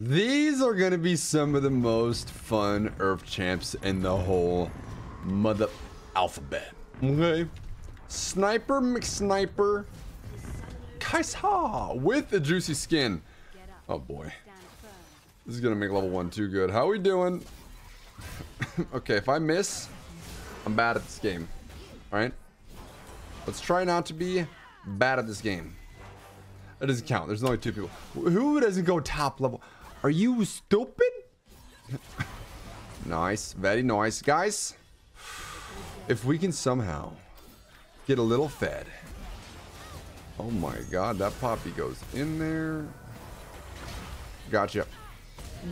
These are gonna be some of the most fun URF champs in the whole mother alphabet. Okay? Sniper McSniper Kaisa with the juicy skin. Oh boy. This is gonna make level one too good. How are we doing? okay, if I miss, I'm bad at this game. Alright? Let's try not to be bad at this game. That doesn't count. There's only two people. Who doesn't go top level? Are you stupid? nice. Very nice. Guys, if we can somehow get a little fed. Oh my god, that poppy goes in there. Gotcha.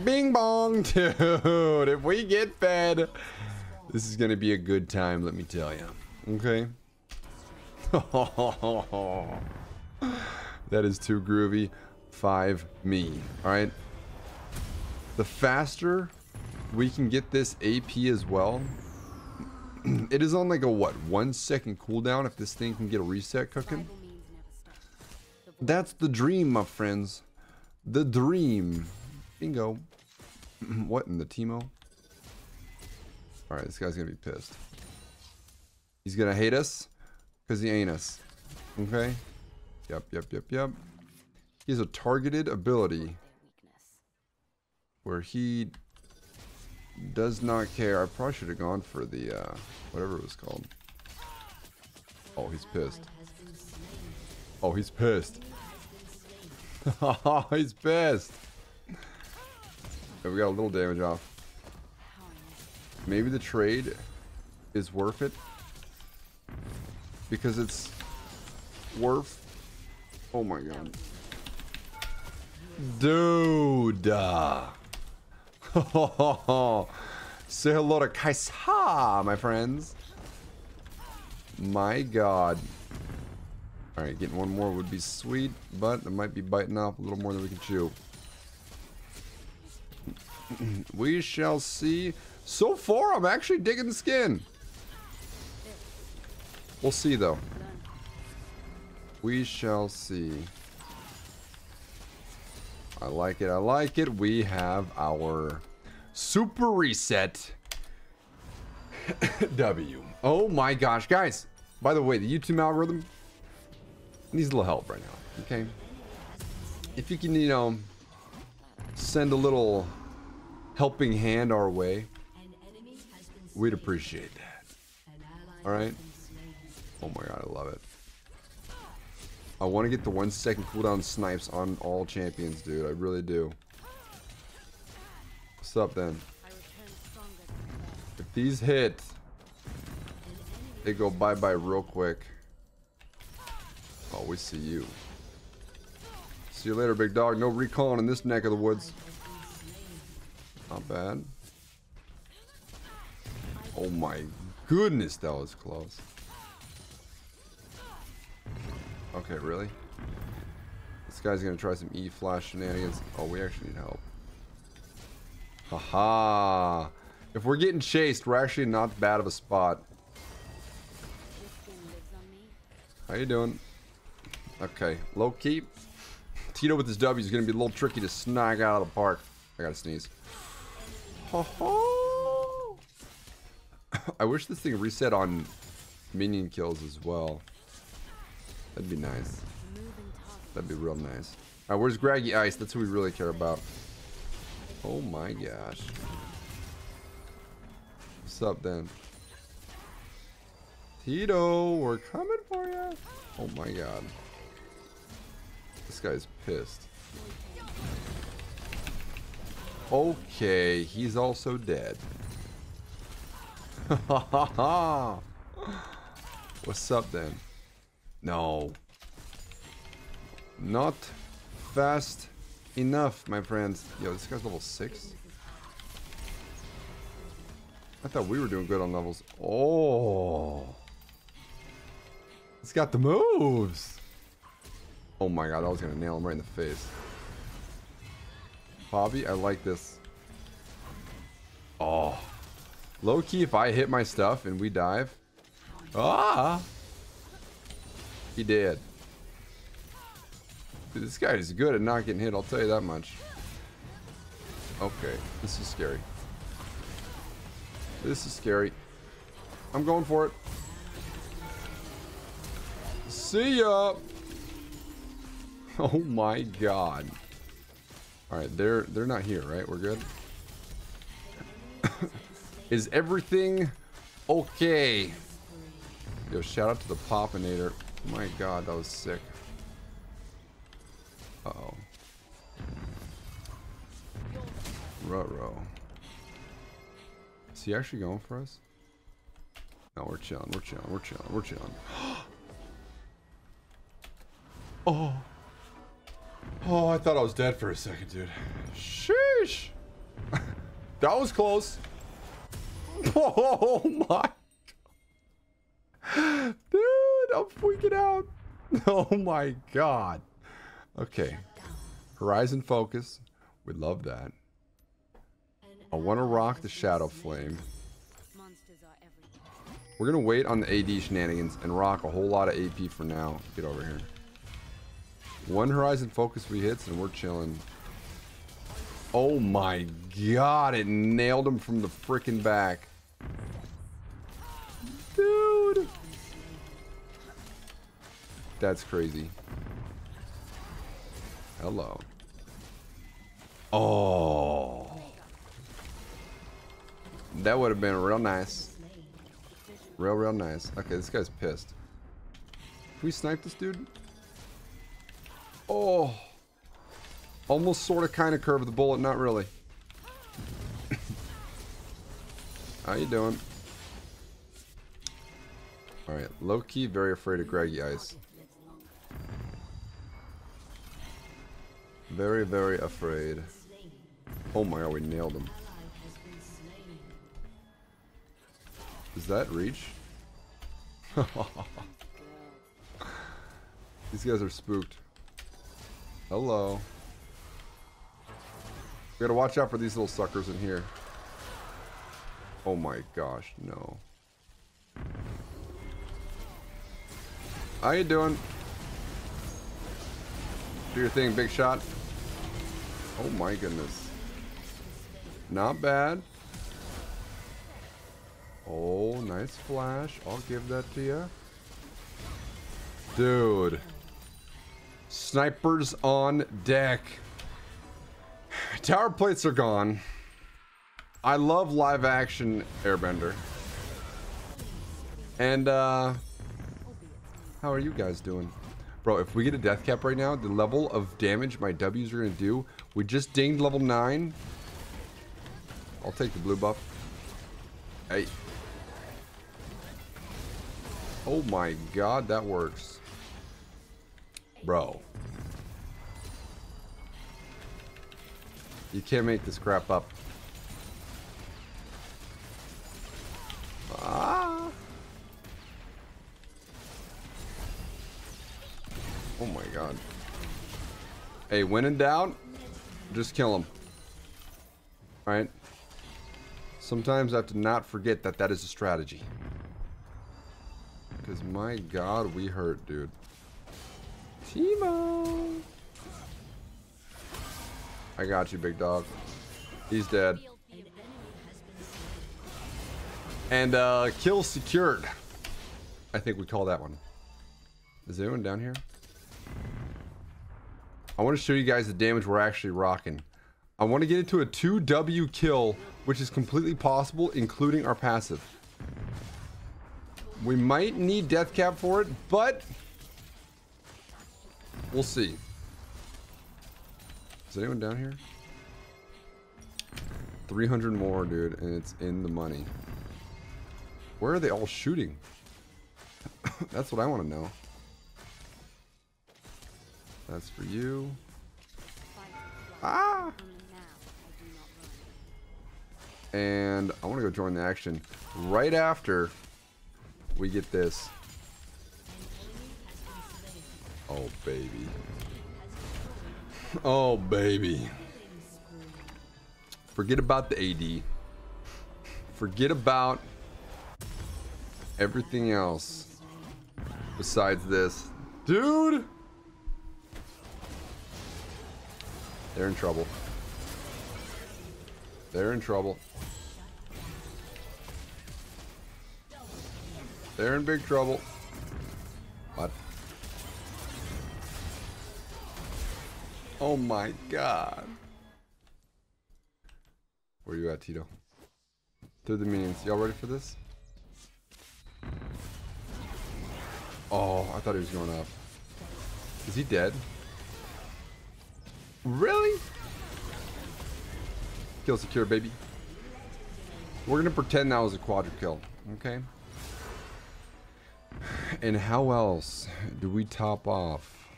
Bing bong, dude. If we get fed, this is going to be a good time, let me tell you. Okay? that is too groovy. Five me. Alright? The faster we can get this AP as well. it is on like a what? One second cooldown if this thing can get a reset cooking. That's the dream, my friends. The dream. Bingo. what in the Teemo? Alright, this guy's gonna be pissed. He's gonna hate us because he ain't us. Okay? Yep, yep, yep, yep. He has a targeted ability where he does not care. I probably should have gone for the, uh, whatever it was called. Oh, he's pissed. Oh, he's pissed. oh, he's pissed. Okay, we got a little damage off. Maybe the trade is worth it. Because it's worth... Oh my god. Dude. Uh. Say hello to Kaisa, my friends. My god. Alright, getting one more would be sweet, but it might be biting off a little more than we can chew. we shall see. So far, I'm actually digging the skin. We'll see, though. We shall see. I like it. I like it. We have our super reset W. Oh my gosh, guys. By the way, the YouTube algorithm needs a little help right now, okay? If you can, you know, send a little helping hand our way, we'd appreciate that. All right? Oh my god, I love it. I want to get the one second cooldown snipes on all champions, dude. I really do. What's up, then? If these hit, they go bye-bye real quick. Oh, we see you. See you later, big dog. No recon in this neck of the woods. Not bad. Oh my goodness, that was close. Okay, really? This guy's gonna try some E-flash shenanigans. Oh, we actually need help. Haha! If we're getting chased, we're actually not bad of a spot. How you doing? Okay, low key. Tito with his W is gonna be a little tricky to snag out of the park. I gotta sneeze. Ho ho! I wish this thing reset on minion kills as well. That'd be nice. That'd be real nice. Alright, where's Graggy Ice? That's who we really care about. Oh my gosh. What's up then? Tito, we're coming for you. Oh my god. This guy's pissed. Okay, he's also dead. What's up then? No. Not fast enough, my friends. Yo, this guy's level 6? I thought we were doing good on levels. Oh. It's got the moves. Oh my god, I was going to nail him right in the face. Bobby, I like this. Oh. Low key, if I hit my stuff and we dive. Ah! He did. Dude, this guy is good at not getting hit, I'll tell you that much. Okay, this is scary. This is scary. I'm going for it. See ya! Oh my god. Alright, they're they're not here, right? We're good? is everything okay? Yo, shout out to the Popinator. My god, that was sick. Uh-oh. Ruh-roh. Is he actually going for us? No, we're chilling, we're chilling, we're chilling, we're chilling. oh. Oh, I thought I was dead for a second, dude. Sheesh. that was close. Oh my. Dude, I'm freaking out. Oh my god. Okay. Horizon focus. We love that. I want to rock the Shadow Flame. We're going to wait on the AD shenanigans and rock a whole lot of AP for now. Get over here. One Horizon focus we hits and we're chilling. Oh my god, it nailed him from the freaking back. Dude. That's crazy. Hello. Oh. That would have been real nice. Real, real nice. Okay, this guy's pissed. Can we snipe this dude? Oh. Almost sort of kind of curve the bullet, not really. How you doing? Alright, low-key very afraid of Greggy Ice. Very, very afraid. Oh my god, we nailed him. Is that reach? These guys are spooked. Hello. We gotta watch out for these little suckers in here. Oh my gosh, no. How you doing? Do your thing, big shot. Oh my goodness. Not bad. Oh, nice flash. I'll give that to you. Dude. Snipers on deck. Tower plates are gone. I love live action Airbender. And, uh... How are you guys doing? Bro, if we get a death cap right now, the level of damage my W's are going to do, we just dinged level 9. I'll take the blue buff. Hey. Oh my god, that works. Bro. You can't make this crap up. God. Hey, when in doubt, just kill him. Alright? Sometimes I have to not forget that that is a strategy. Because my god, we hurt, dude. Teemo! I got you, big dog. He's dead. And uh, kill secured. I think we call that one. Is anyone down here? I want to show you guys the damage we're actually rocking. I want to get into a 2W kill, which is completely possible, including our passive. We might need death cap for it, but we'll see. Is anyone down here? 300 more, dude, and it's in the money. Where are they all shooting? That's what I want to know. That's for you. Ah! And I want to go join the action right after we get this. Oh, baby. Oh, baby. Forget about the AD. Forget about everything else besides this. Dude! They're in trouble. They're in trouble. They're in big trouble. What? Oh my god. Where you at, Tito? Through the minions. Y'all ready for this? Oh, I thought he was going up. Is he dead? Really? Kill secure, baby. We're gonna pretend that was a quadra kill, okay? And how else do we top off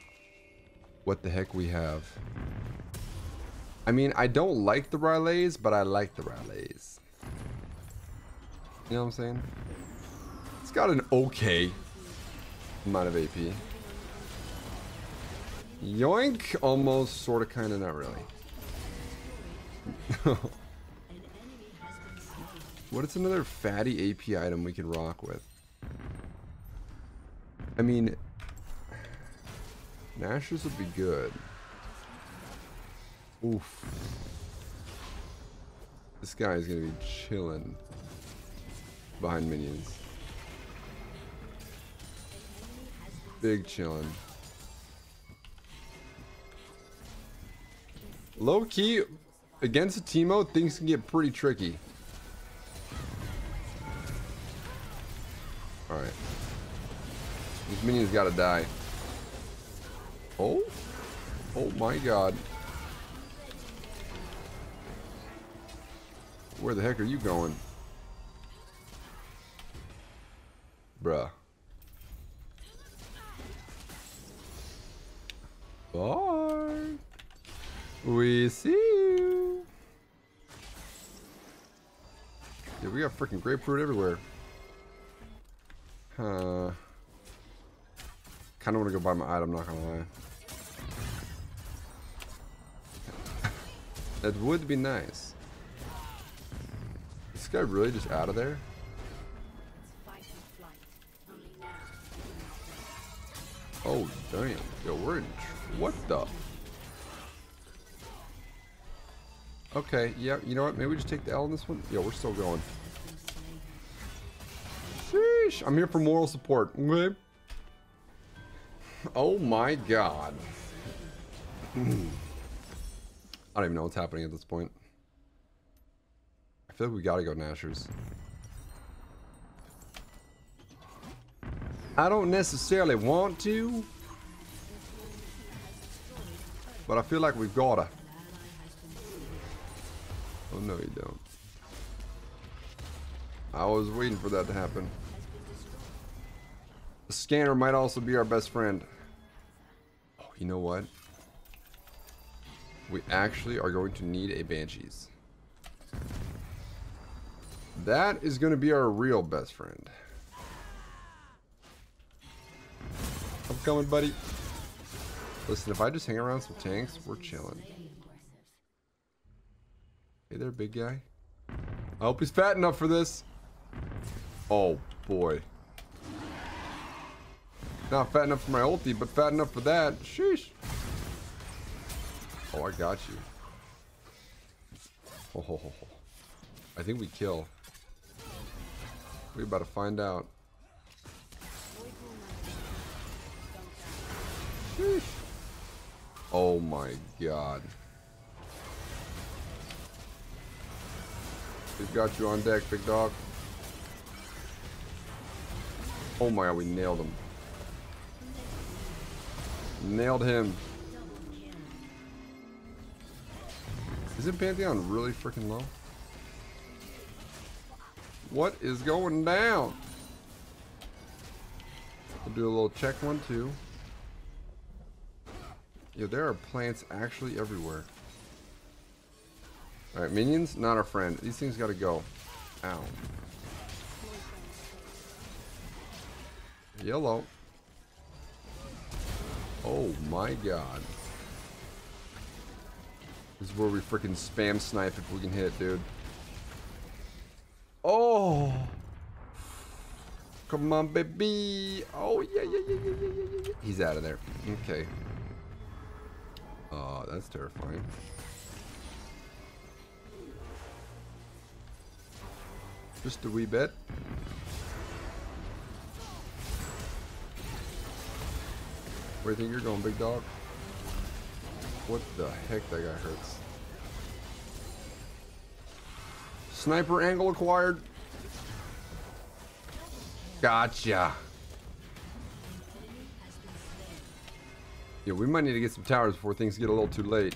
what the heck we have? I mean, I don't like the Rylai's, but I like the Rylai's. You know what I'm saying? It's got an okay amount of AP. Yoink! Almost, sort of, kind of, not really. what is another fatty AP item we can rock with? I mean, Nashor's would be good. Oof. This guy is gonna be chilling behind minions. Big chilling. Low key, against a Teemo, things can get pretty tricky. Alright. This minion's gotta die. Oh? Oh my god. Where the heck are you going? Bruh. We see you. Yeah, we got freaking grapefruit everywhere. Huh. Kind of want to go buy my item, not gonna lie. that would be nice. Is this guy really just out of there? Oh, damn. Yo, we're in... What the... Okay, yeah, you know what? Maybe we just take the L in this one? Yo, we're still going. Sheesh. I'm here for moral support. Okay. Oh my god. I don't even know what's happening at this point. I feel like we gotta go Nashor's. I don't necessarily want to. But I feel like we've gotta. Oh no you don't. I was waiting for that to happen. The scanner might also be our best friend. Oh, you know what? We actually are going to need a Banshees. That is going to be our real best friend. I'm coming, buddy. Listen, if I just hang around some tanks, we're chilling. Hey there, big guy. I hope he's fat enough for this. Oh, boy. Not fat enough for my ulti, but fat enough for that. Sheesh. Oh, I got you. Oh, ho, ho, ho. I think we kill. We're about to find out. Sheesh. Oh my god. He's got you on deck, big dog. Oh my god, we nailed him. Nailed him. Isn't Pantheon really freaking low? What is going down? We'll do a little check one, too. Yeah, there are plants actually everywhere. Alright, minions, not our friend. These things gotta go. Ow. Yellow. Oh my god. This is where we freaking spam snipe if we can hit, dude. Oh! Come on, baby! Oh, yeah, yeah, yeah, yeah, yeah, yeah, yeah. He's out of there. Okay. Oh, that's terrifying. Just a wee bit. Where do you think you're going, big dog? What the heck? That guy hurts. Sniper angle acquired. Gotcha. Yeah, we might need to get some towers before things get a little too late.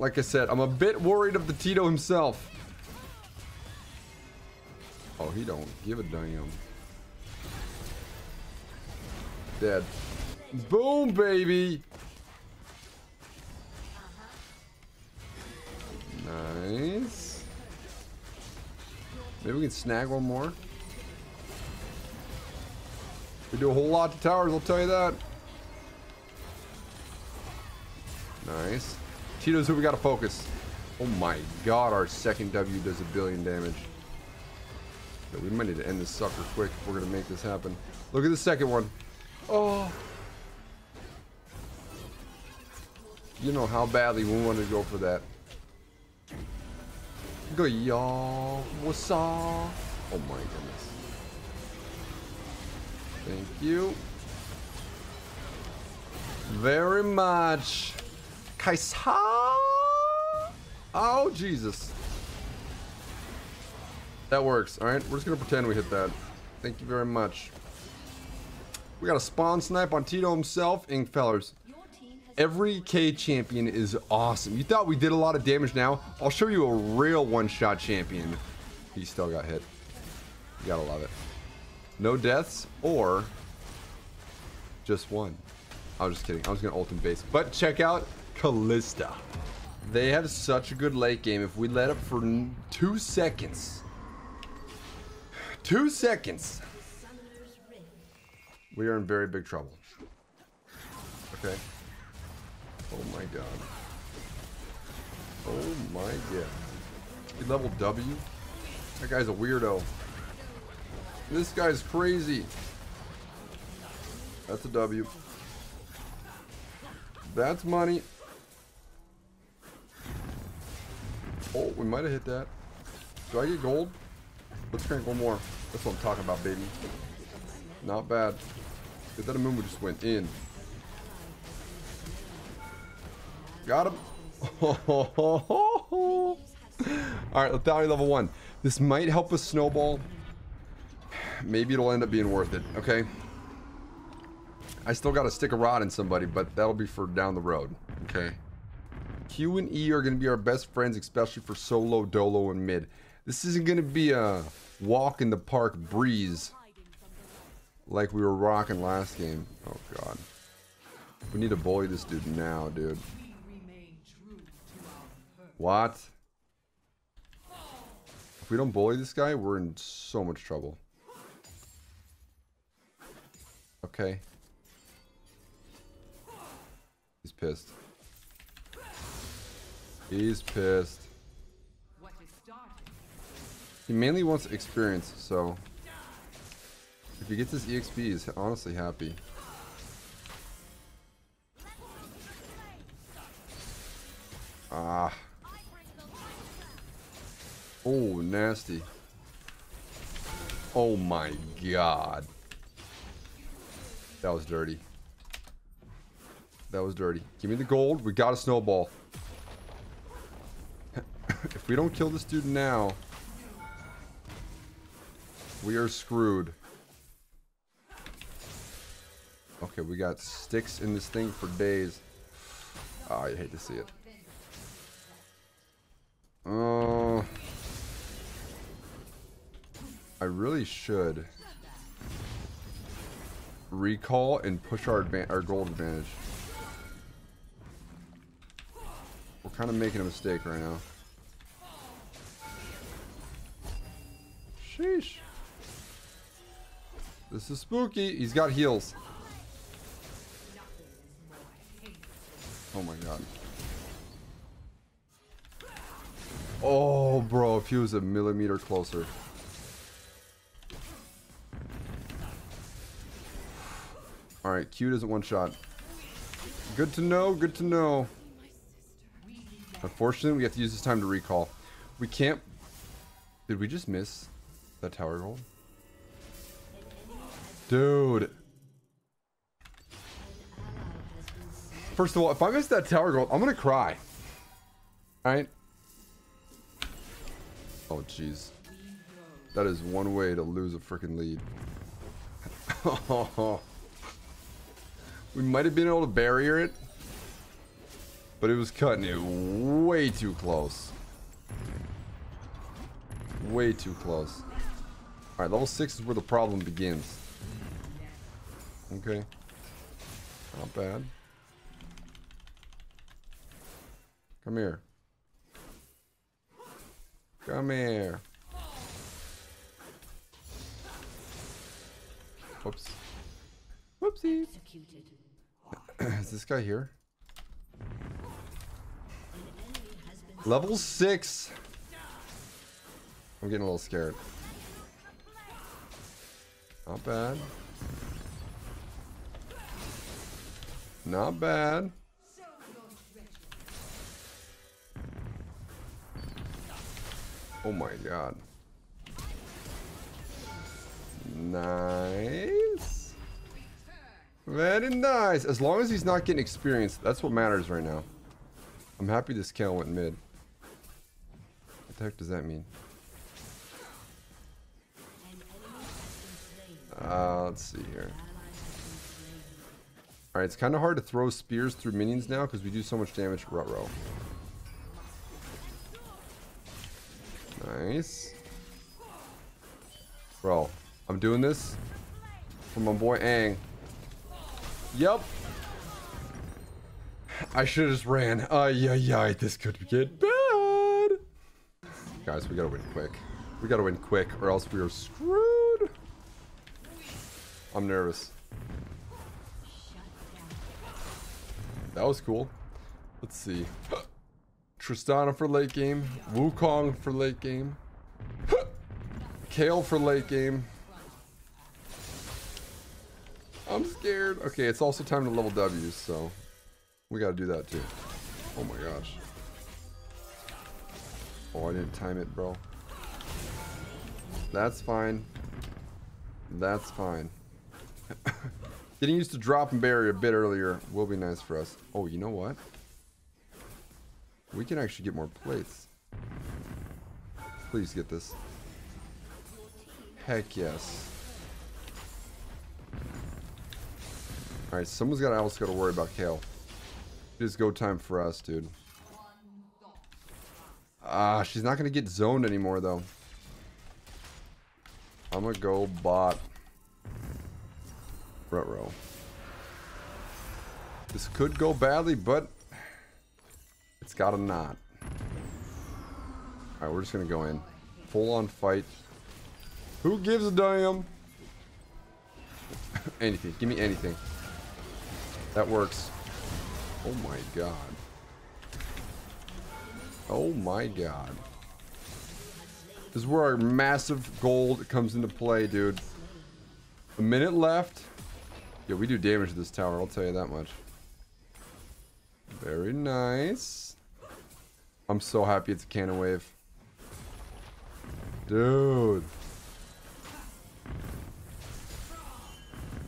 Like I said, I'm a bit worried of the Tito himself. Oh, he don't give a damn. Dead. Boom, baby! Nice. Maybe we can snag one more. We do a whole lot to towers, I'll tell you that. Nice. Tito's who we gotta focus. Oh my god, our second W does a billion damage. We might need to end this sucker quick if we're gonna make this happen. Look at the second one. Oh. You know how badly we wanted to go for that. Go y'all. What's up? Oh my goodness. Thank you. Very much. Kaisa. Oh, Jesus. That works. All right, we're just going to pretend we hit that. Thank you very much. We got a spawn snipe on Tito himself. Ink fellers. Every K champion is awesome. You thought we did a lot of damage now? I'll show you a real one-shot champion. He still got hit. You gotta love it. No deaths or just one. I was just kidding. I was gonna ult in base. But check out Kalista. They have such a good late game. If we let up for two seconds, two seconds, we are in very big trouble. Okay. Oh my god. Oh my god. He level W? That guy's a weirdo. This guy's crazy. That's a W. That's money. Oh, we might have hit that. Do I get gold? Let's crank one more. That's what I'm talking about, baby. Not bad. Good that Amumu just went in. Got him. All right, Lethality level one. This might help us snowball. Maybe it'll end up being worth it, okay? I still got to stick a rod in somebody, but that'll be for down the road, okay? Q and E are going to be our best friends, especially for solo, dolo, and mid. This isn't going to be a walk in the park breeze like we were rocking last game. Oh, God. We need to bully this dude now, dude. What? If we don't bully this guy, we're in so much trouble. Okay. He's pissed. He's pissed. He mainly wants experience, so... If he gets his EXP, he's honestly happy. Ah. Oh, nasty. Oh my god. That was dirty. That was dirty. Give me the gold. We got a snowball. If we don't kill this dude now, we are screwed. Okay, we got sticks in this thing for days. Oh, I hate to see it. Oh. Uh, I really should recall and push our our gold advantage. We're kind of making a mistake right now. Sheesh. This is spooky. He's got heals. Oh my god. Oh, bro, if he was a millimeter closer. Alright, Q doesn't one shot. Good to know, good to know. Unfortunately, we have to use this time to recall. We can't... Did we just miss that tower goal? Dude. First of all, if I miss that tower goal, I'm gonna cry. Alright? Oh, jeez. That is one way to lose a freaking lead. we might have been able to barrier it, but it was cutting it way too close. Way too close. Alright, level 6 is where the problem begins. Okay. Not bad. Come here. Come here. Whoops. Whoopsie. Is this guy here? Level 6. I'm getting a little scared. Not bad. Not bad. Oh my god. Nice. Very nice. As long as he's not getting experience, that's what matters right now. I'm happy this Kayle went mid. What the heck does that mean? Uh, let's see here. Alright, it's kind of hard to throw spears through minions now because we do so much damage Rutro. Nice. Bro, I'm doing this for my boy Ang. Yep. I should have just ran. Ay, yeah, yeah, this could get bad. Guys, we gotta win quick. We gotta win quick or else we are screwed. I'm nervous. That was cool. Let's see. Tristana for late game. Wukong for late game. Kayle for late game. I'm scared. Okay, it's also time to level W's, so we gotta do that too. Oh my gosh. Oh, I didn't time it, bro. That's fine. That's fine. Getting used to dropping barrier a bit earlier will be nice for us. Oh, you know what? We can actually get more plates. Please get this. Heck yes. Alright, someone's got else got to worry about Kayle. It is go time for us, dude. Ah, she's not going to get zoned anymore, though. I'm to go bot. Front row. This could go badly, but it's got a knot. Alright, we're just gonna go in. Full on fight. Who gives a damn? anything. Give me anything. That works. Oh my god. Oh my god. This is where our massive gold comes into play, dude. A minute left. Yeah, we do damage to this tower, I'll tell you that much. Very nice. I'm so happy it's a cannon wave. Dude.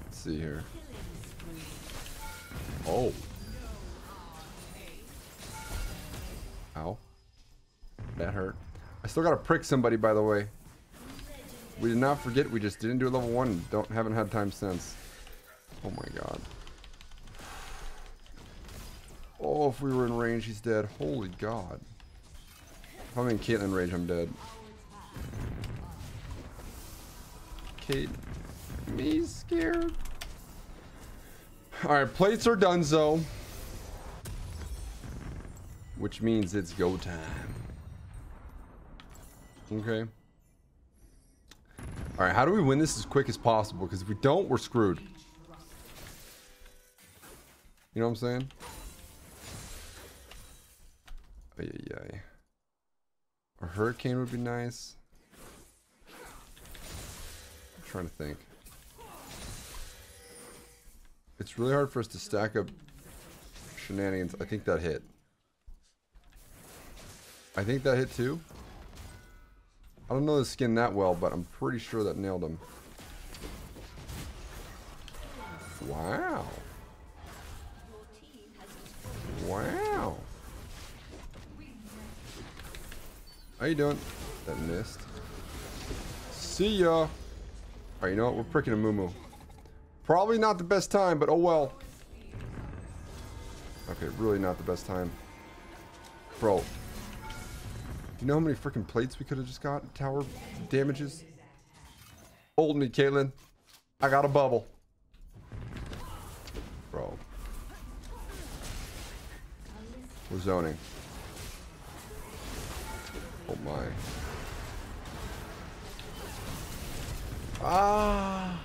Let's see here. Oh. Ow. That hurt. I still gotta prick somebody, by the way. We did not forget, we just didn't do a level 1. Don't haven't had time since. Oh my god. Oh, if we were in range, he's dead. Holy god. If I'm in Caitlyn range, I'm dead. Kate. Me scared. Alright, plates are done, so. Which means it's go time. Okay. Alright, how do we win this as quick as possible? Because if we don't, we're screwed. You know what I'm saying? Ay, ay, ay. A hurricane would be nice. I'm trying to think. It's really hard for us to stack up shenanigans. I think that hit. I think that hit too. I don't know the skin that well, but I'm pretty sure that nailed him. Wow. Wow. How you doing? That missed. See ya. Alright, you know what? We're pricking Amumu Probably not the best time, but oh well. Okay, really not the best time. Bro. You know how many freaking plates we could have just got? Tower damages? Hold me, Caitlyn. I got a bubble. Bro. We're zoning. Oh my. Ah.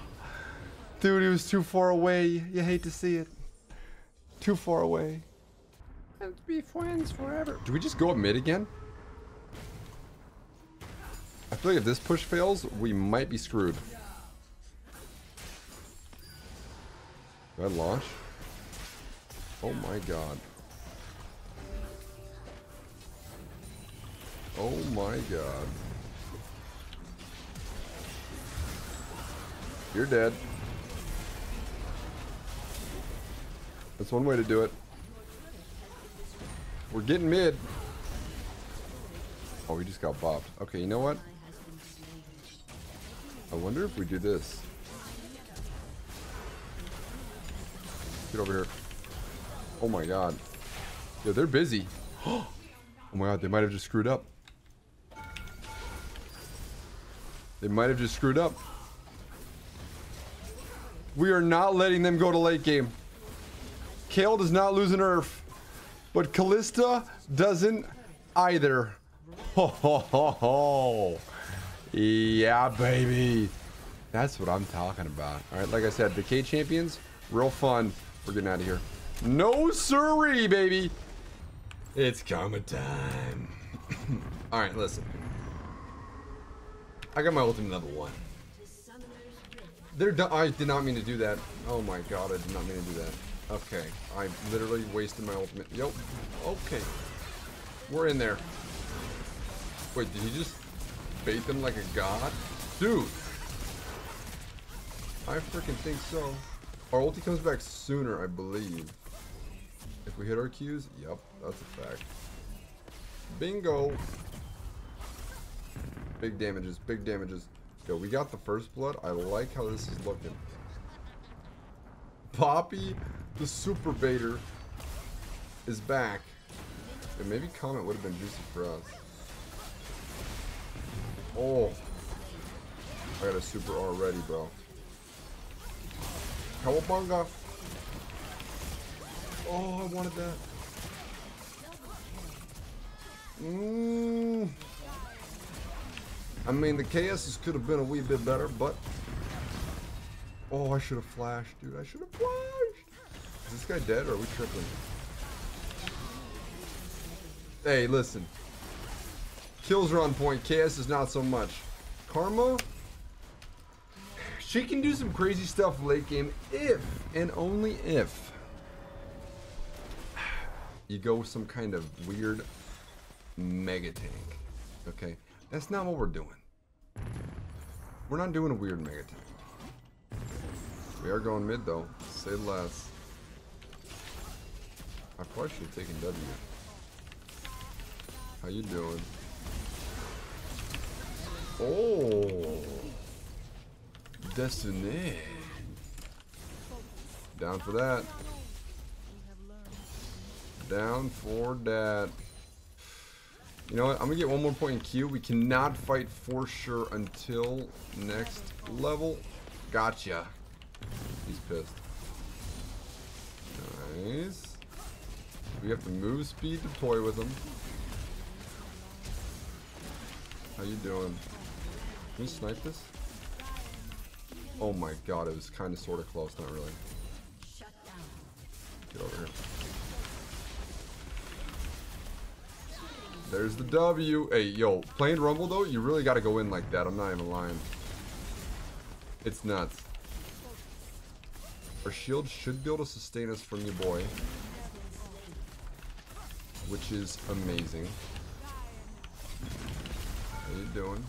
Dude, he was too far away. You hate to see it. Too far away. Let's be friends forever. Do we just go up mid again? I feel like if this push fails, we might be screwed. Do I launch? Oh my god. Oh my god. You're dead. That's one way to do it. We're getting mid. Oh, we just got bopped. Okay, you know what? I wonder if we do this. Get over here. Oh my god. Yeah, they're busy. oh my god, they might have just screwed up. They might have just screwed up. We are not letting them go to late game. Kayle does not lose an URF. But Kalista doesn't either. Ho ho ho ho. Yeah, baby. That's what I'm talking about. All right, like I said, Decay Champions, real fun. We're getting out of here. No siree, baby. It's karma time. All right, listen. I got my ultimate level one. They're I did not mean to do that. Oh my god, I did not mean to do that. Okay, I literally wasted my ultimate. Yep. Okay. We're in there. Wait, did he just bait them like a god? Dude! I freaking think so. Our ulti comes back sooner, I believe. If we hit our Qs? Yep, that's a fact. Bingo! Big damages, big damages. Yo, we got the first blood. I like how this is looking. Poppy, the super baiter, is back. And maybe Comet would have been juicy for us. Oh. I got a super already, bro. Cowabunga. Oh, I wanted that. Mmm. I mean, the KSs could have been a wee bit better, but... Oh, I should have flashed, dude. I should have flashed. Is this guy dead, or are we tripping? Hey, listen. Kills are on point. KS is not so much. Karma... She can do some crazy stuff late game if, and only if, you go with some kind of weird mega tank. Okay? That's not what we're doing. We're not doing a weird mega tank. We are going mid though. Say less. I probably should have taken W. How you doing? Oh. Destiny. Down for that. Down for that. You know what? I'm gonna get one more point in Q. We cannot fight for sure until next level. Gotcha. He's pissed. Nice. We have to move speed to toy with him. How you doing? Can we snipe this? Oh my god, it was kind of sort of close, not really. Get over here. There's the W. Hey, yo, playing Rumble though, you really got to go in like that. I'm not even lying. It's nuts. Our shield should be able to sustain us from your boy. Which is amazing. How you doing?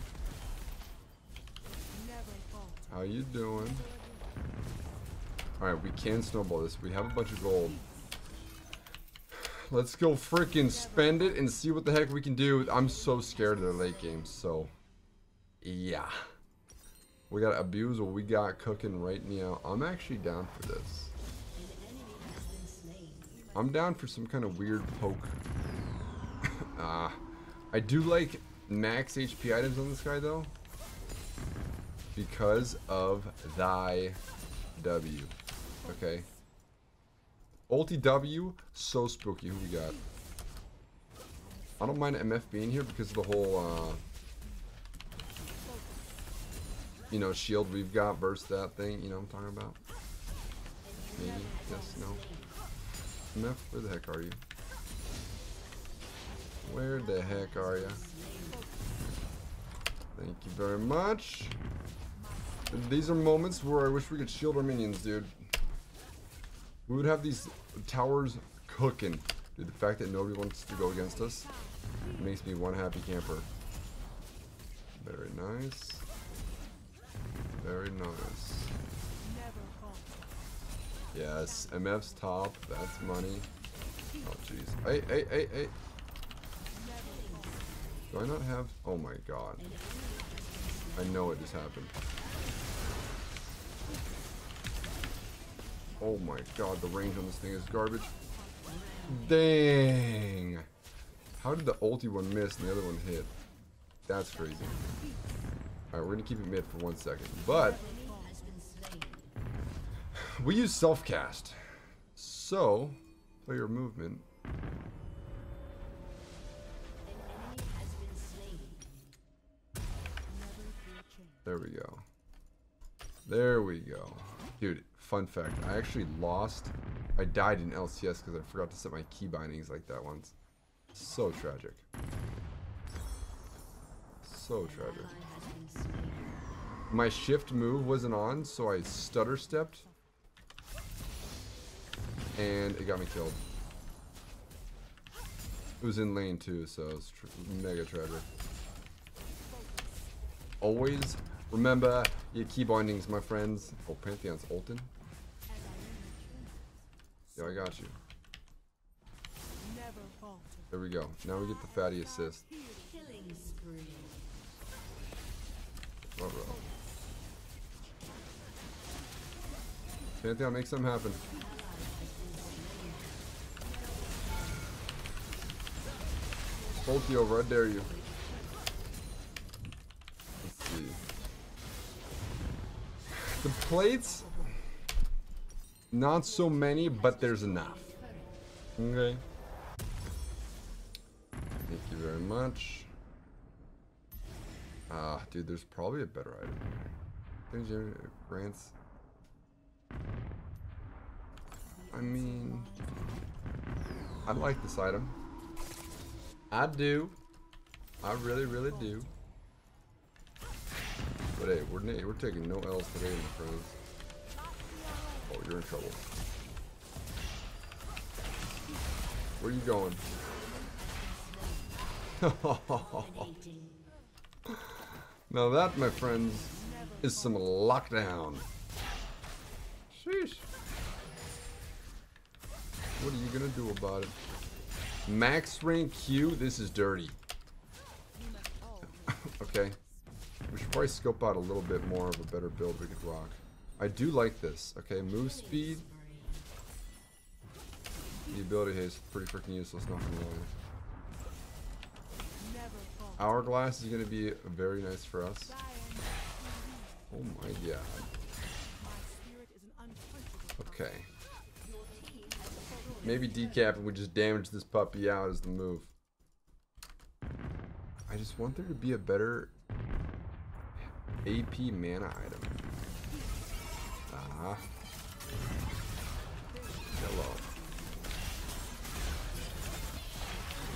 How you doing? Alright, we can snowball this. We have a bunch of gold. Let's go freaking spend it and see what the heck we can do. I'm so scared of their late game, so... Yeah. We gotta abuse what we got cooking right now. I'm actually down for this. I'm down for some kind of weird poke. Uh, I do like max HP items on this guy though. Because of thy W. Okay. Ulti W, so spooky. Who we got? I don't mind MF being here because of the whole, uh, you know, shield we've got versus that thing. You know what I'm talking about? Maybe. Yes. No. MF, where the heck are you? Where the heck are you? Thank you very much. These are moments where I wish we could shield our minions, dude. We would have these towers cooking. Dude, the fact that nobody wants to go against us makes me one happy camper. Very nice. Very nice. Yes, MF's top. That's money. Oh, jeez. Hey, hey, hey, hey. Do I not have... Oh my god. I know it just happened. Oh my god, the range on this thing is garbage. Dang! How did the ulti one miss and the other one hit? That's crazy. Alright, we're gonna keep it mid for one second. But... We use self-cast. So, player movement There we go. There we go. Dude, fun fact. I actually lost. I died in LCS because I forgot to set my key bindings like that once. So tragic. So tragic. My shift move wasn't on, so I stutter stepped. And it got me killed. It was in lane too, so it was mega tragic. Always Remember your key bindings, my friends. Oh, Pantheon's ulting. Yeah, I got you. There we go. Now we get the fatty assist. Oh, bro. Pantheon, make something happen. Ulti over, I dare you. The plates, not so many, but there's enough. Okay. Thank you very much. Ah, uh, dude, there's probably a better item here. grants. I mean, I like this item. I do. I really, really do. But hey, we're, we're taking no L's today, my friends. Oh, you're in trouble. Where are you going? now that, my friends, is some lockdown. Sheesh. What are you gonna do about it? Max rank Q? This is dirty. okay. We should probably scope out a little bit more of a better build we could rock. I do like this. Okay, move speed. The ability haste pretty freaking useless, not gonna lie. Hourglass is gonna be very nice for us. Oh my god. Okay. Maybe decap and we just damage this puppy out as the move. I just want there to be a better AP mana item. Ah. Hello.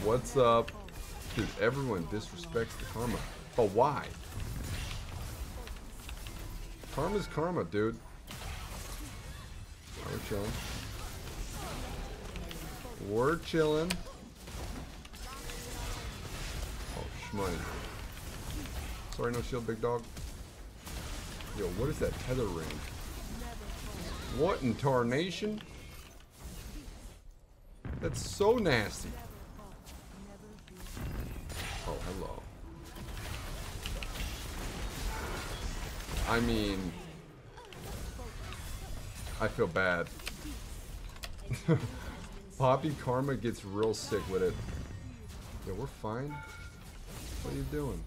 What's up? Dude, everyone disrespects the karma. But why? Karma's karma, dude. We're chilling. We're chilling. Oh, shmoney. Sorry, no shield, big dog. Yo, what is that tether ring? What in tarnation? That's so nasty. Oh, hello. I mean, I feel bad. Poppy Karma gets real sick with it. Yeah, we're fine. What are you doing?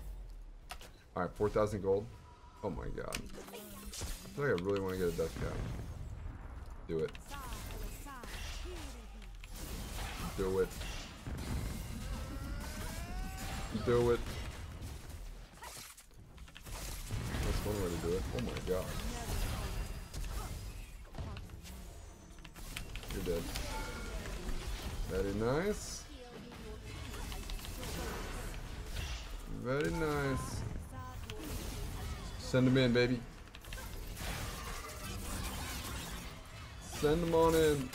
Alright, 4,000 gold. Oh my god. I feel like I really want to get a death cap. Do it. Do it. Do it. That's one way to do it. Oh my god. You're dead. Very nice. Very nice. Send them in, baby. Send them on in.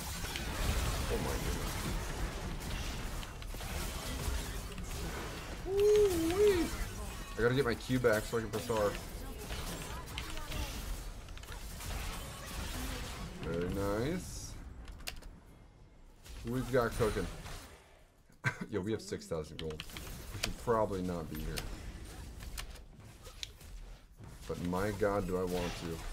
Oh my goodness. I gotta get my Q back so I can press R. Very nice. We've got cooking? Yo, we have 6,000 gold. We should probably not be here. But my god, do I want to.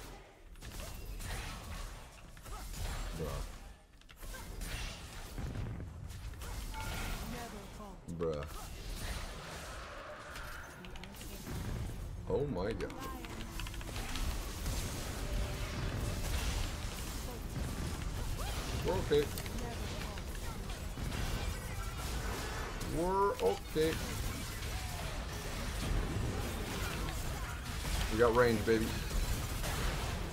Range, baby.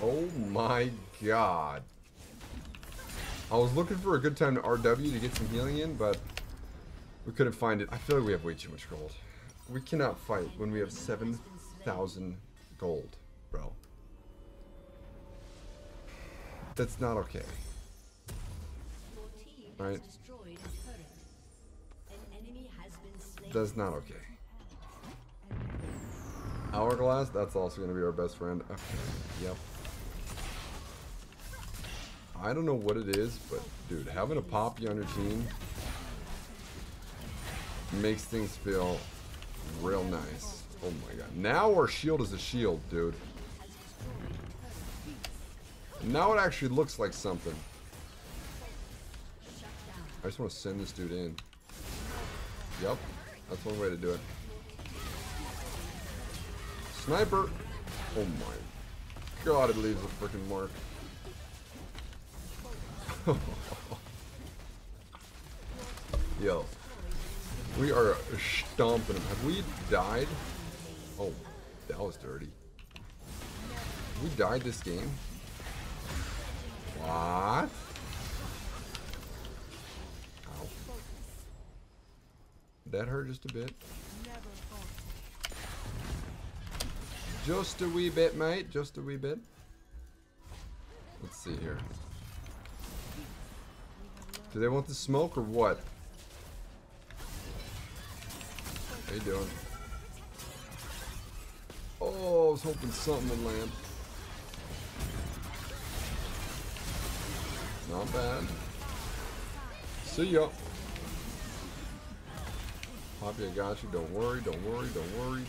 Oh my god. I was looking for a good time to RW to get some healing in, but we couldn't find it. I feel like we have way too much gold. We cannot fight when we have 7,000 gold, bro. That's not okay. Right? That's not okay. Hourglass, that's also going to be our best friend. Okay, yep. I don't know what it is, but dude, having a Poppy on your team makes things feel real nice. Oh my god. Now our shield is a shield, dude. Now it actually looks like something. I just want to send this dude in. Yep. That's one way to do it. Sniper! Oh my god, it leaves a freaking mark. Yo. We are stomping them. Have we died? Oh, that was dirty. We died this game? What? Ow. That hurt just a bit. Just a wee bit, mate. Just a wee bit. Let's see here. Do they want the smoke or what? How you doing? Oh, I was hoping something would land. Not bad. See ya. Poppy, I got you. Don't worry, don't worry, don't worry.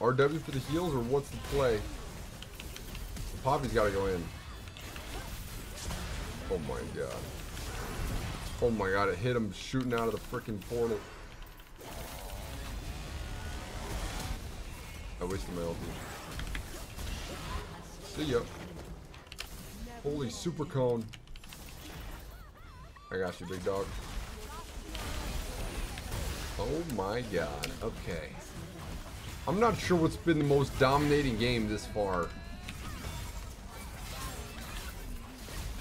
RW for the heals, or what's the play? The Poppy's got to go in. Oh my god. Oh my god, it hit him shooting out of the freaking portal. I wasted my ulti. See ya. Holy super cone. I got you, big dog. Oh my god. Okay. I'm not sure what's been the most dominating game this far.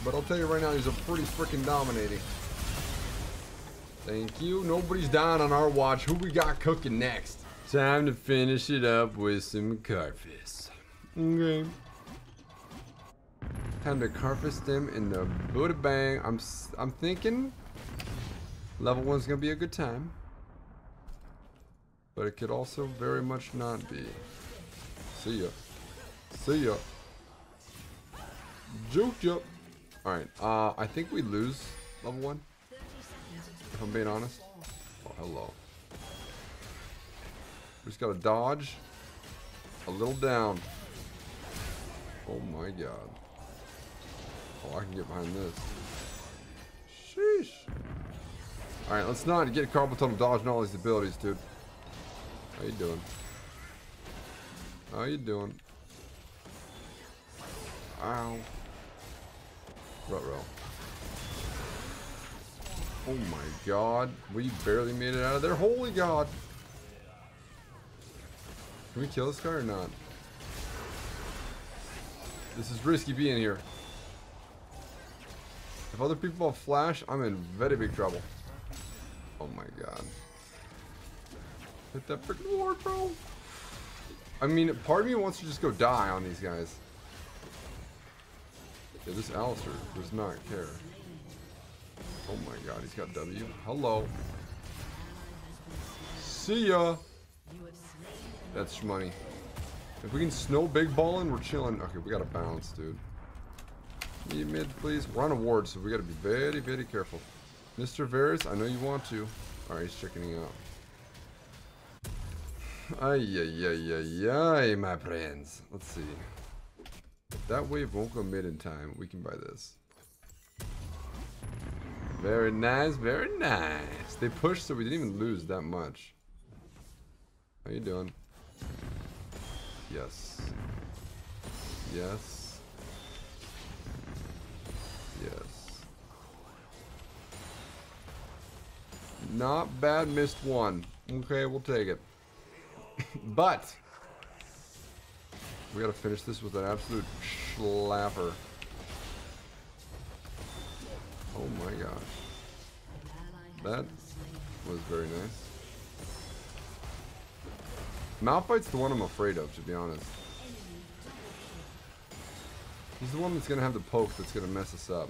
But I'll tell you right now, he's a pretty freaking dominating. Thank you. Nobody's dying on our watch. Who we got cooking next? Time to finish it up with some Karthus. Okay. Time to Karthus them in the Buddha Bang. I'm, I'm thinking level one's gonna be a good time. But it could also very much not be. See ya. See ya. Juked ya. Alright, uh, I think we lose level 1. If I'm being honest. Oh, hello. We just gotta dodge. A little down. Oh my god. Oh, I can get behind this. Sheesh. Alright, let's not get carpal tunnel dodging all these abilities, dude. How you doing? How you doing? Ow. Ruh-roh. Oh my god. We barely made it out of there. Holy god. Can we kill this guy or not? This is risky being here. If other people flash, I'm in very big trouble. Oh my god. Hit that freaking ward, bro. I mean, part of me wants to just go die on these guys. Yeah, this Alistar does not care. Oh my god, he's got W. Hello. See ya. That's money. If we can snow big balling, we're chilling. Okay, we gotta bounce, dude. Me mid, please. We're on a ward, so we gotta be very, very careful. Mr. Varus, I know you want to. Alright, he's checking out. Ay, ay, ay, ay, ay, my friends. Let's see. If that wave won't go mid in time, we can buy this. Very nice, very nice. They pushed so we didn't even lose that much. How you doing? Yes. Yes. Yes. Not bad, missed one. Okay, we'll take it. but we gotta finish this with an absolute schlapper. Oh my gosh. That was very nice. Malphite's the one I'm afraid of, to be honest. He's the one that's gonna have the poke that's gonna mess us up.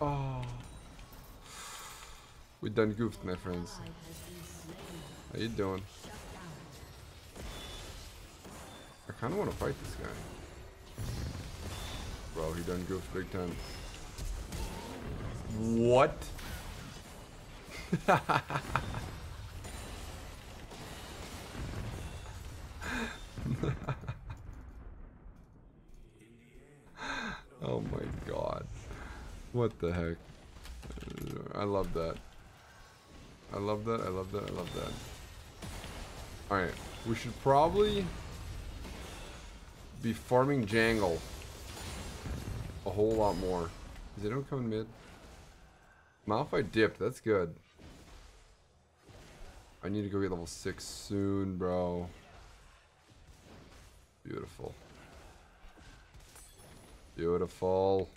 Oh. We done goofed, my friends. How you doing? I kinda wanna fight this guy. Bro, he done goofed big time. What? oh my god. What the heck? I love that. I love that, I love that, I love that. Alright, we should probably be farming jungle a whole lot more. Is come in mid? Malphite dipped, that's good. I need to go get level 6 soon, bro. Beautiful. Beautiful.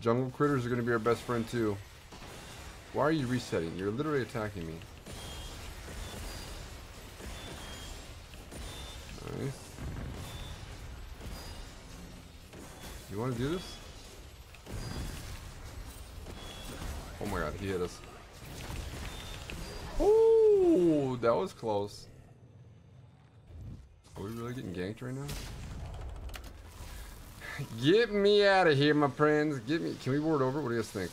Jungle critters are going to be our best friend too. Why are you resetting? You're literally attacking me. You want to do this? Oh my god, he hit us. Oh, that was close. Are we really getting ganked right now? Get me out of here, my friends. Get me. Can we ward over? What do you guys think?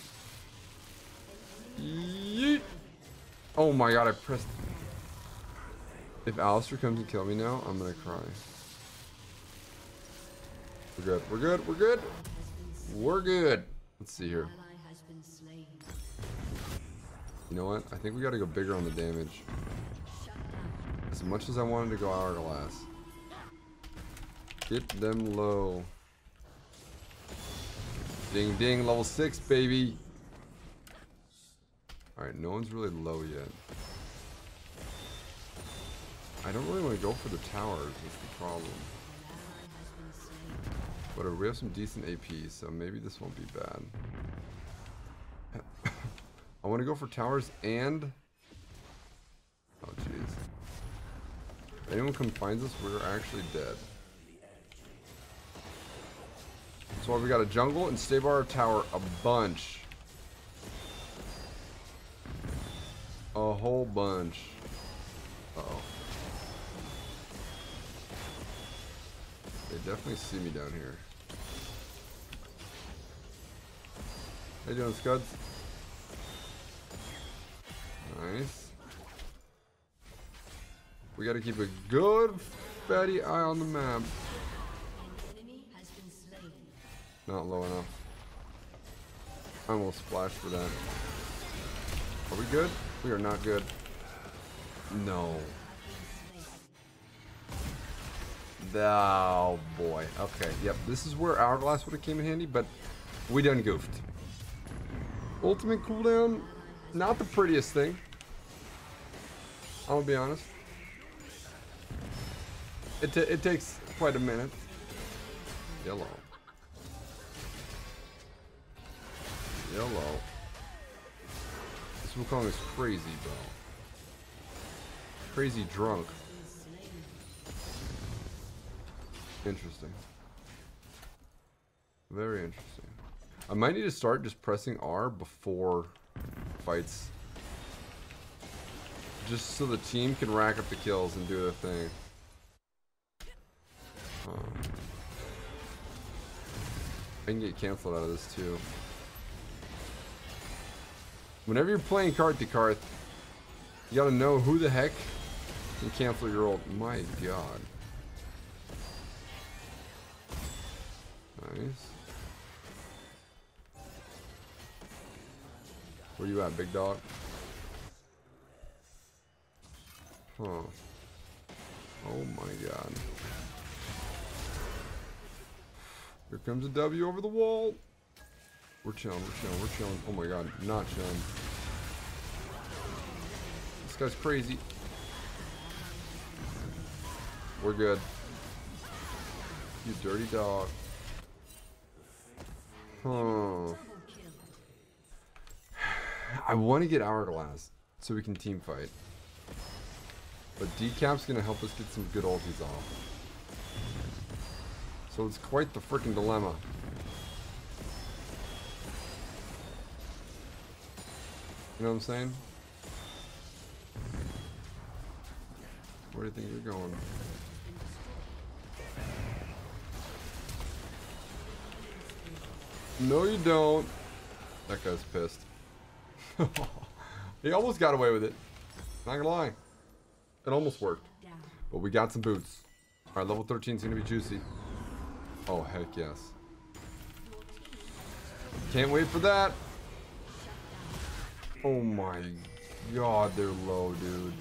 Yeet. Oh my god, I pressed. If Alistar comes and kill me now, I'm gonna cry. We're good. We're good. We're good. We're good. Let's see here. You know what? I think we gotta go bigger on the damage. As much as I wanted to go hourglass. Get them low. Ding ding, level 6, baby. Alright, no one's really low yet. I don't really want to go for the towers, that's the problem. But we have some decent AP, so maybe this won't be bad. I want to go for towers and... Oh, jeez. If anyone comes finds us, we're actually dead. That's why we got a jungle and stay bar tower a bunch. A whole bunch. Definitely see me down here. How you doing, Scuds? Nice. We gotta keep a good fatty eye on the map. Not low enough. I almost splashed for that. Are we good? We are not good. No. Oh boy. Okay. Yep. This is where Hourglass would have came in handy, but we done goofed. Ultimate cooldown, not the prettiest thing. I'll be honest. It, it takes quite a minute. Yellow. Yellow. This Wukong is crazy, bro. Crazy drunk. Interesting. Very interesting. I might need to start just pressing R before fights. Just so the team can rack up the kills and do their thing. Um, I can get canceled out of this too. Whenever you're playing Karth to Karth, you gotta know who the heck can cancel your ult. My god. Where you at, big dog? Huh. Oh my god. Here comes a W over the wall. We're chilling, we're chilling, we're chilling. Oh my god, not chilling. This guy's crazy. We're good. You dirty dog. Huh. I want to get Hourglass so we can team fight. But Decap's going to help us get some good ultis off. So it's quite the freaking dilemma. You know what I'm saying? Where do you think you're going? No, you don't. That guy's pissed. he almost got away with it. Not gonna lie. It almost worked. But we got some boots. Alright, level 13 is gonna be juicy. Oh, heck yes. Can't wait for that. Oh my god, they're low, dude.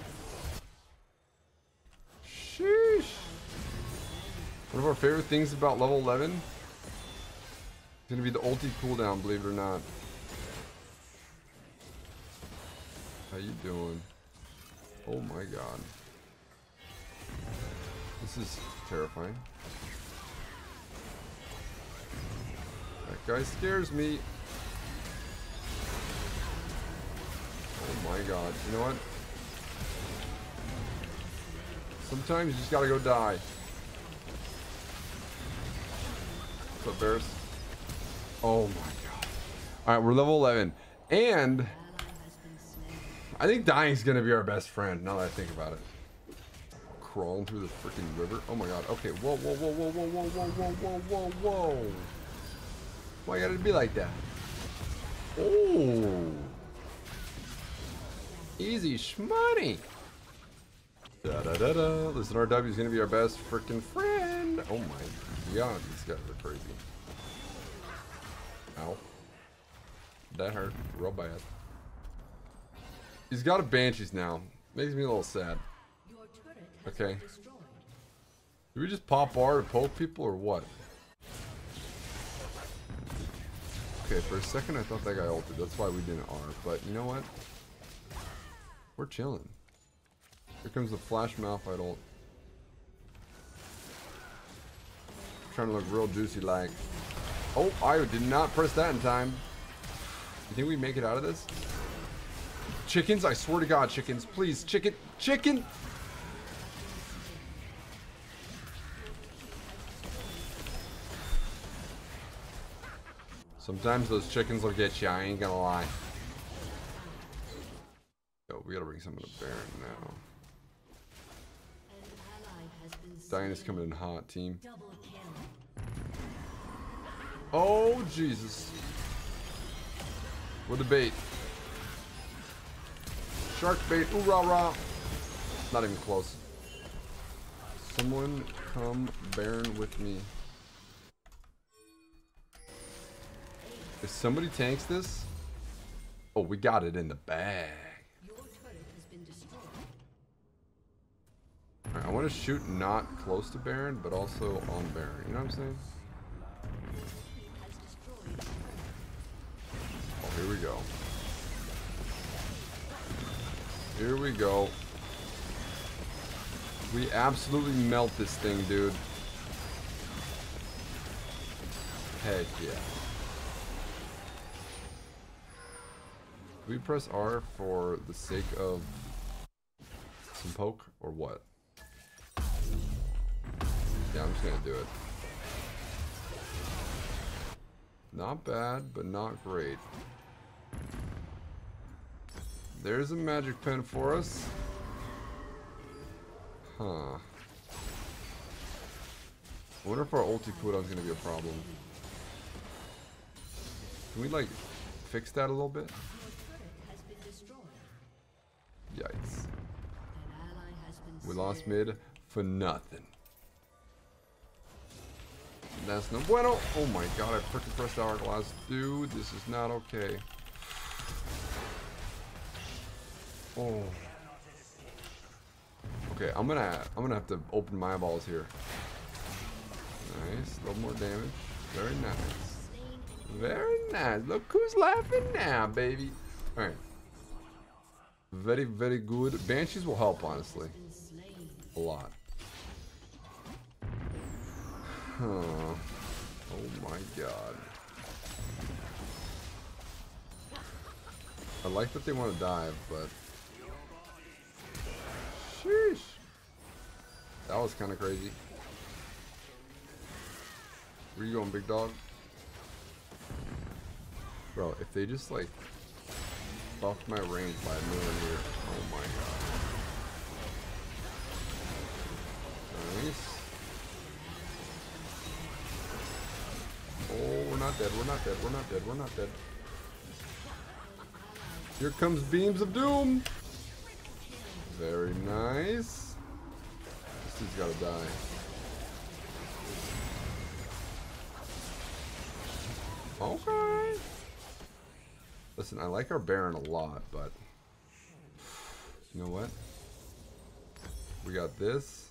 Sheesh. One of our favorite things about level 11 is gonna be the ulti cooldown, believe it or not. How you doing? Oh my god. This is terrifying. That guy scares me. Oh my god. You know what? Sometimes you just gotta go die. What's up, Bears? Oh my god. Alright, we're level 11. And I think dying's gonna be our best friend, now that I think about it. Crawling through the freaking river. Oh my god. Okay, whoa, whoa, whoa, whoa, whoa, whoa, whoa, whoa, whoa, whoa, whoa. Why gotta be like that? Oh. Easy shmoney. Da da da da. Listen, RW is gonna be our best freaking friend. Oh my god, these guys are crazy. Ow. That hurt real bad. He's got a Banshees now. Makes me a little sad. Okay. Do we just pop R to poke people or what? Okay, for a second I thought that guy ulted. That's why we didn't R. But you know what? We're chilling. Here comes the Flash Malphite ult. Trying to look real juicy like. Oh, I did not press that in time. You think we make it out of this? Chickens, I swear to God, chickens. Please, chicken, chicken. Sometimes those chickens will get you, I ain't gonna lie. Yo, we gotta bring some of the Baron now. Diana's coming in hot, team. Oh, Jesus. With the bait. Shark bait. Ooh, rah, rah. Not even close. Someone come Baron with me. If somebody tanks this... Oh, we got it in the bag. Your turret has been destroyed. Alright, I want to shoot not close to Baron, but also on Baron. You know what I'm saying? Here we go. We absolutely melt this thing, dude. Heck yeah. We press R for the sake of some poke or what? Yeah, I'm just gonna do it. Not bad, but not great. There's a magic pen for us. Huh. I wonder if our ulti cooldown is going to be a problem. Can we, like, fix that a little bit? Yikes. We lost mid for nothing. That's no bueno. Oh my god, I freaking pressed hourglass. Dude, this is not okay. Oh. Okay, I'm gonna I'm gonna have to open my eyeballs here. Nice, a little more damage. Very nice. Very nice. Look who's laughing now, baby. Alright. Very, very good. Banshees will help, honestly. A lot. Huh. Oh my god. I like that they want to dive, but... Sheesh. That was kind of crazy. Where you going, big dog? Bro, if they just, like, buffed my range by a million here. Oh my god. Nice. Oh, we're not dead. We're not dead. We're not dead. We're not dead. Here comes beams of doom. Very nice. This dude's gotta die. Okay. Listen, I like our Baron a lot, but you know what? We got this.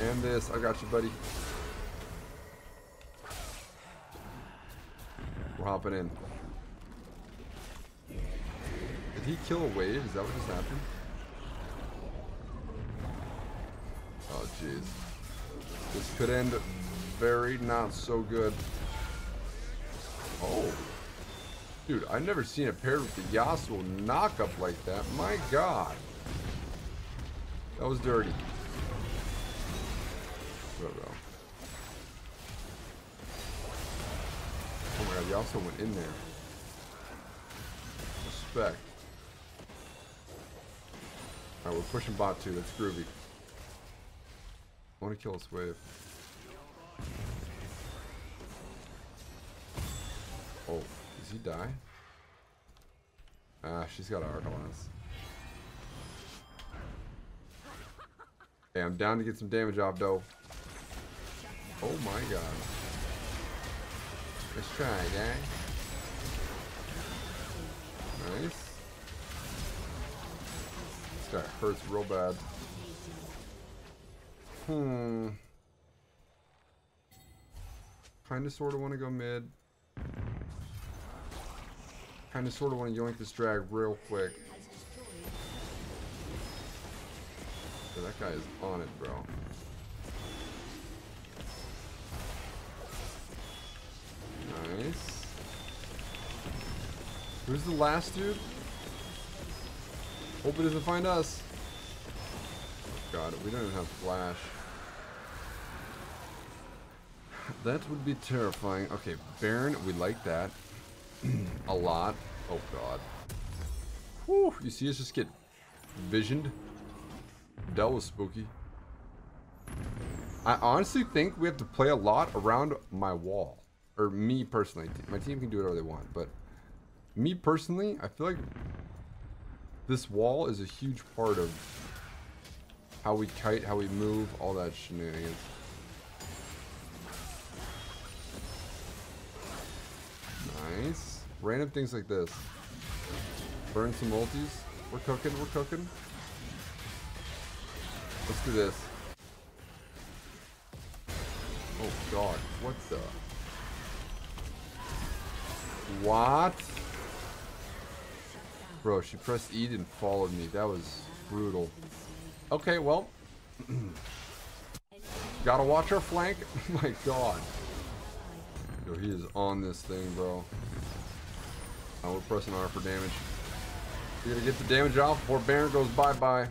And this. I got you, buddy. We're hopping in. He kill a wave? Is that what just happened? Oh, jeez. This could end very not so good. Oh. Dude, I've never seen a pair with the Yasuo knock up like that. My god. That was dirty. Oh my god, Yasuo went in there. Respect. Alright, we're pushing bot 2. That's groovy. I want to kill this wave. Oh, does he die? Ah, she's got Arcalas. Hey, I'm down to get some damage off, though. Oh my god. Let's try, guy. Nice. This guy hurts real bad. Hmm. Kinda sorta wanna go mid. Kinda sorta wanna yoink this drag real quick. Yeah, that guy is on it, bro. Nice. Who's the last dude? Hope it doesn't find us. God, we don't even have flash. That would be terrifying. Okay, Baron, we like that. A lot. Oh god. Whew, you see us just get visioned? That was spooky. I honestly think we have to play a lot around my wall. Or me personally. My team can do whatever they want, but me personally, I feel like this wall is a huge part of how we kite, how we move, all that shenanigans. Nice. Random things like this. Burn some multis. We're cooking, we're cooking. Let's do this. Oh god, what the? What? Bro, she pressed E and followed me. That was brutal. Okay, well. Gotta watch our flank. Oh my god. Yo, he is on this thing, bro. Oh, we're pressing R for damage. We're gonna get the damage off before Baron goes bye-bye.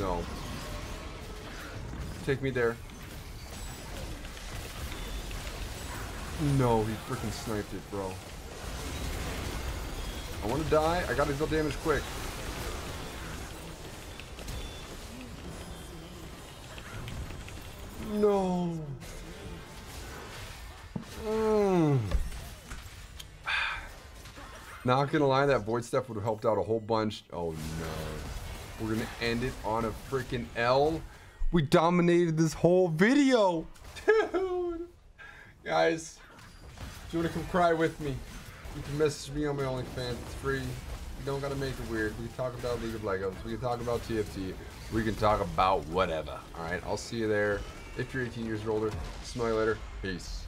No. Take me there. No, he freaking sniped it, bro. I want to die. I gotta deal damage quick. No. Mm. Not gonna lie, that void step would have helped out a whole bunch. Oh no. We're gonna end it on a freaking L. We dominated this whole video. Dude. Guys, do you wanna come cry with me, you can message me on my OnlyFans. It's free. You don't gotta make it weird. We can talk about League of Legos. We can talk about TFT. We can talk about whatever. Alright, I'll see you there. If you're 18 years or older, smell you later. Peace.